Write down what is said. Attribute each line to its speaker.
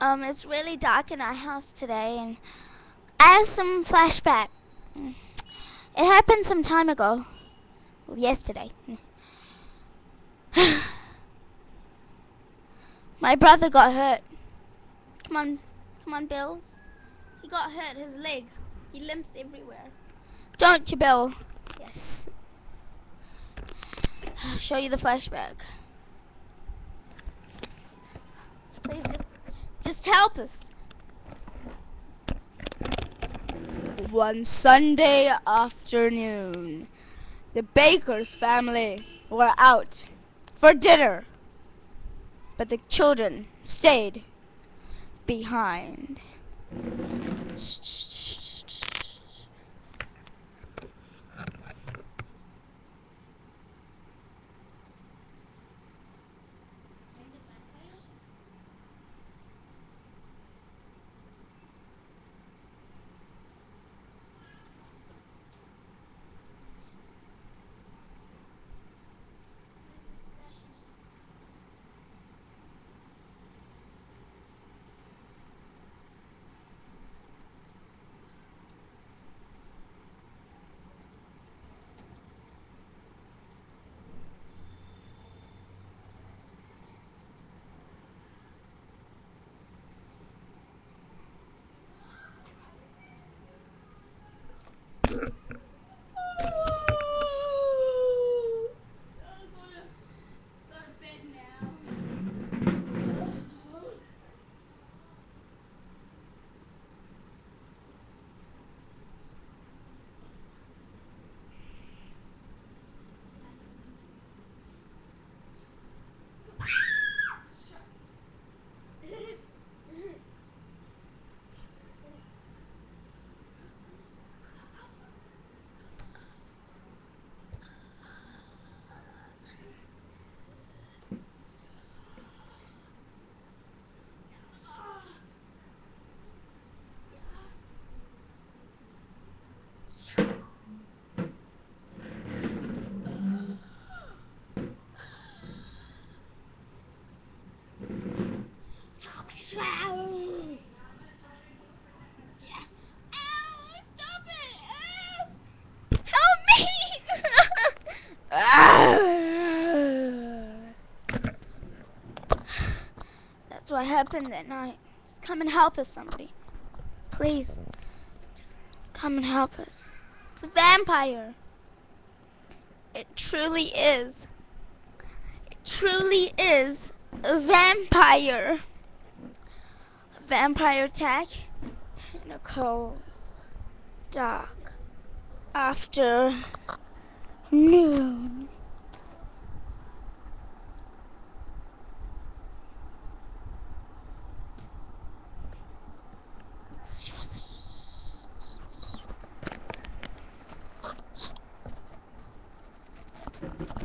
Speaker 1: Um, it's really dark in our house today, and I have some flashback. It happened some time ago. Well, yesterday. My brother got hurt. Come on, come on, Bills. He got hurt, his leg. He limps everywhere. Don't you, Bill? Yes. I'll show you the flashback. Please just, help us. One Sunday afternoon, the Baker's family were out for dinner, but the children stayed behind. That's what happened that night. Just come and help us, somebody. Please. Just come and help us. It's a vampire. It truly is. It truly is a vampire. Vampire attack in a cold, dark afternoon.